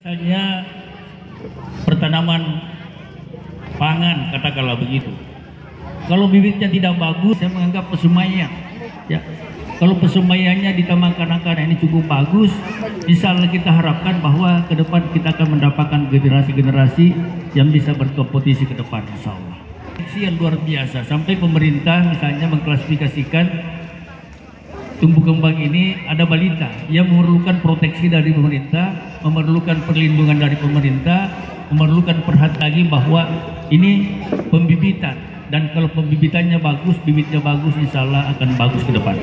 Misalnya pertanaman pangan katakanlah begitu. Kalau bibitnya tidak bagus, saya menganggap pesumaya. Ya. Kalau pesumayanya di taman kanak-kanak ini cukup bagus, Allah kita harapkan bahwa ke depan kita akan mendapatkan generasi-generasi yang bisa berkompetisi ke depan, insya Allah. Yang luar biasa, sampai pemerintah misalnya mengklasifikasikan tumbuh kembang ini ada balita yang memerlukan proteksi dari pemerintah, memerlukan perlindungan dari pemerintah, memerlukan perhatian lagi bahwa ini pembibitan dan kalau pembibitannya bagus, bibitnya bagus, insya Allah akan bagus ke depan.